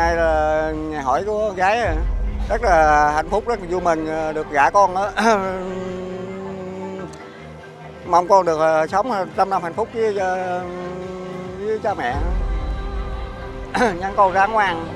nay là ngày hỏi của gái rất là hạnh phúc rất là vui mừng ờ, được gả con đó mong con được ờ, sống ờ, trăm năm hạnh phúc với, với cha mẹ. Nhân con ráng ngoan.